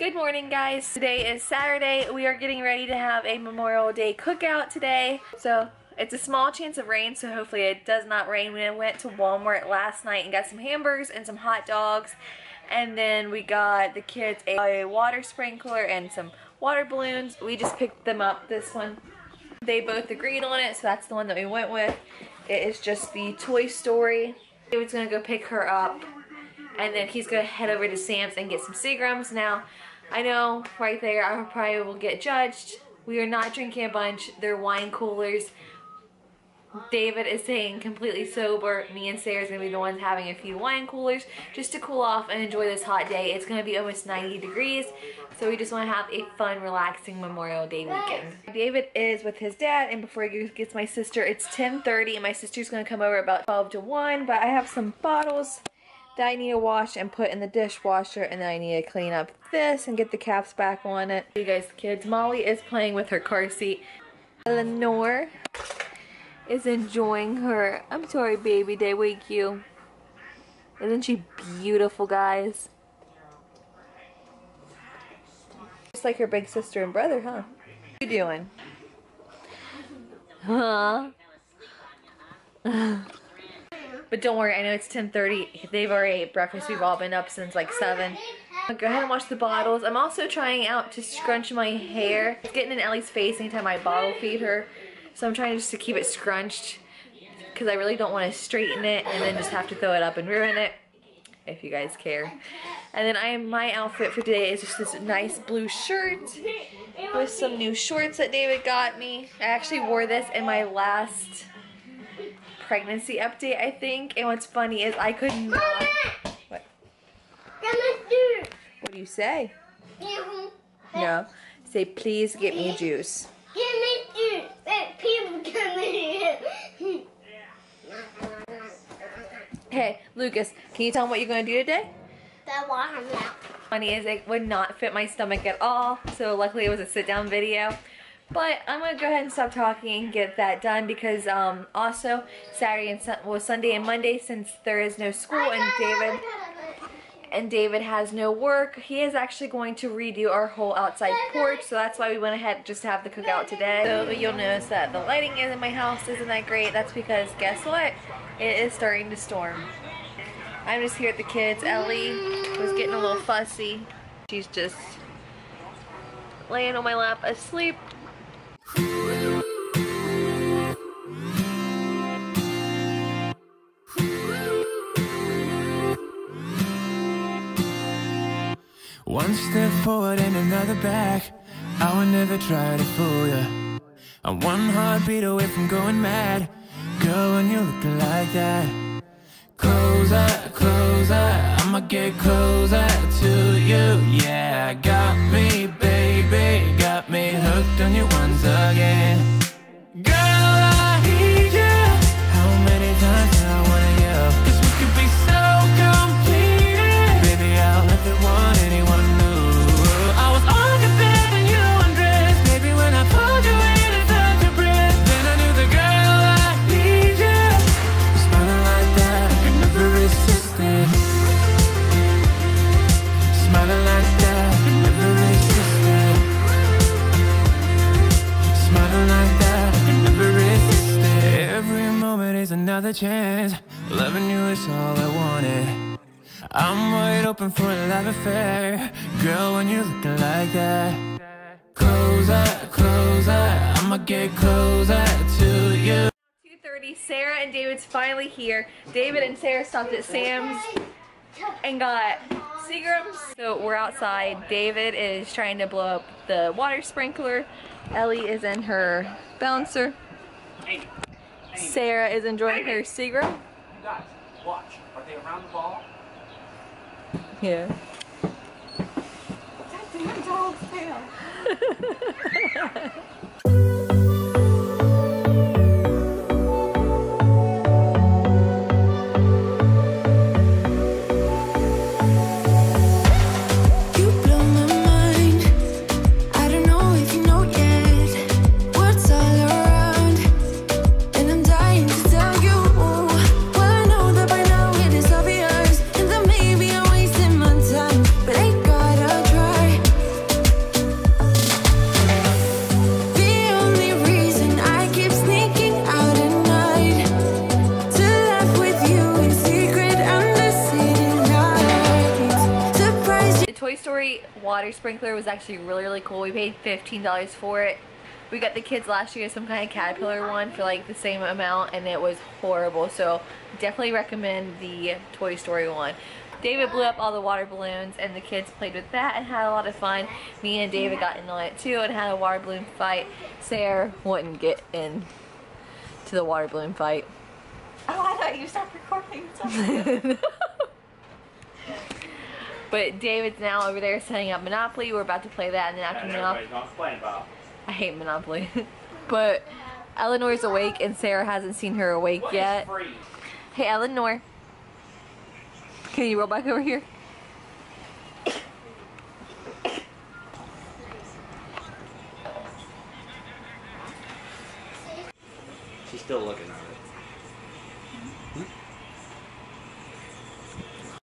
Good morning guys. Today is Saturday. We are getting ready to have a Memorial Day cookout today. So it's a small chance of rain so hopefully it does not rain. We went to Walmart last night and got some hamburgers and some hot dogs and then we got the kids a water sprinkler and some water balloons. We just picked them up this one. They both agreed on it so that's the one that we went with. It is just the Toy Story. David's gonna go pick her up and then he's gonna head over to Sam's and get some Seagrams. Now I know right there I probably will get judged. We are not drinking a bunch. They're wine coolers. David is saying completely sober. Me and Sarah's gonna be the ones having a few wine coolers just to cool off and enjoy this hot day. It's gonna be almost 90 degrees, so we just wanna have a fun, relaxing Memorial Day weekend. David is with his dad, and before he gets my sister, it's 10.30, and my sister's gonna come over about 12 to 1, but I have some bottles that I need to wash and put in the dishwasher and then I need to clean up this and get the caps back on it. You guys kids, Molly is playing with her car seat. Eleanor is enjoying her, I'm sorry baby, I wake you? Isn't she beautiful guys? Just like her big sister and brother, huh? What you doing? Huh? But don't worry, I know it's 10.30. They've already ate breakfast. We've all been up since like 7. Go ahead and wash the bottles. I'm also trying out to scrunch my hair. It's getting in Ellie's face anytime I bottle feed her. So I'm trying just to keep it scrunched because I really don't want to straighten it and then just have to throw it up and ruin it if you guys care. And then I my outfit for today is just this nice blue shirt with some new shorts that David got me. I actually wore this in my last pregnancy update, I think. And what's funny is I could not. What? What do you say? No. Say, please get me juice. Give me juice. People come in Hey, Lucas, can you tell them what you're going to do today? That watermelon. Funny is it would not fit my stomach at all, so luckily it was a sit-down video. But I'm gonna go ahead and stop talking and get that done because um, also Saturday and Sun well Sunday and Monday since there is no school and David and David has no work, he is actually going to redo our whole outside porch, so that's why we went ahead just to have the cookout today. So you'll notice that the lighting in my house isn't that great. That's because guess what? It is starting to storm. I'm just here at the kids. Ellie was getting a little fussy. She's just laying on my lap asleep. One step forward and another back. I would never try to fool you. I'm one heartbeat away from going mad. Girl, when you look like that. Closer, closer, I'ma get closer to you. Yeah, got me, baby, got me hooked on you once again. Another chance. Loving you is all I wanted. I'm wide open for a love affair. Girl, when you're looking like that. Closer, closer, I'ma get closer to you. 2.30, Sarah and David's finally here. David and Sarah stopped at Sam's and got Seagrams. So we're outside. David is trying to blow up the water sprinkler. Ellie is in her bouncer. Sarah is enjoying her Seagram. You guys, watch. Are they around the ball? Yeah. You Story water sprinkler was actually really, really cool. We paid $15 for it. We got the kids last year some kind of Caterpillar one for like the same amount and it was horrible. So definitely recommend the Toy Story one. David blew up all the water balloons and the kids played with that and had a lot of fun. Me and David got in on it too and had a water balloon fight. Sarah wouldn't get in to the water balloon fight. Oh, I thought you stopped recording. But David's now over there setting up Monopoly. We're about to play that and then after And Monopoly. everybody's not playing Bob. I hate Monopoly. but Eleanor's awake and Sarah hasn't seen her awake What is yet. free? Hey Eleanor. Can you roll back over here? She's still looking at it.